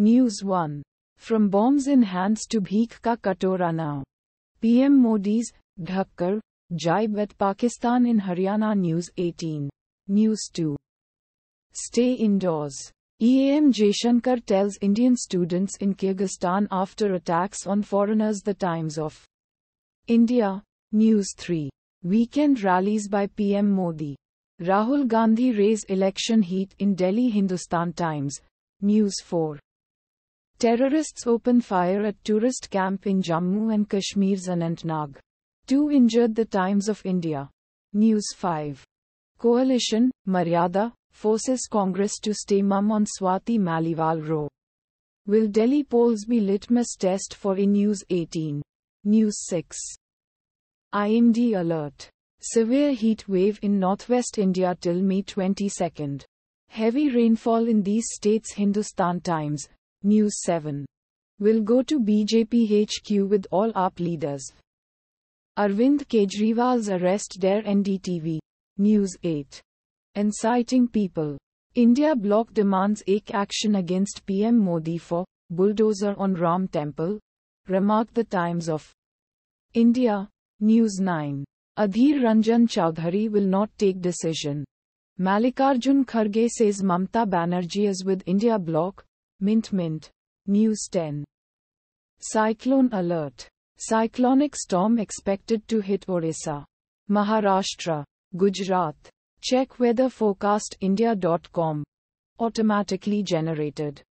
News 1. From bombs in hands to bheekh ka katora now. PM Modi's Dhakkad, Jibe at Pakistan in Haryana News 18. News 2. Stay indoors. EAM Jaishankar tells Indian students in Kyrgyzstan after attacks on foreigners The Times of India. News 3. Weekend rallies by PM Modi. Rahul Gandhi raise election heat in Delhi Hindustan Times. News 4. Terrorists open fire at tourist camp in Jammu and Kashmir's Anantnag. Two injured The Times of India. News 5. Coalition, Maryada, forces Congress to stay mum on Swati Maliwal row. Will Delhi polls be litmus test for in News 18? News 6. IMD alert. Severe heat wave in northwest India till May 22. Heavy rainfall in these states Hindustan Times, News 7. Will go to BJP HQ with all AAP leaders. Arvind Kejriwal's arrest dare NDTV. News 8. Inciting people. India bloc demands EC action against PM Modi for bulldozer on Ram Temple. Remark the Times of India. News 9. Adhir Ranjan Chowdhary will not take decision. Mallikarjun Kharge says Mamata Banerjee is with India bloc. Mint Mint. News 10. Cyclone alert. Cyclonic storm expected to hit Odisha, Maharashtra, Gujarat. Check weather forecast India.com. Automatically generated.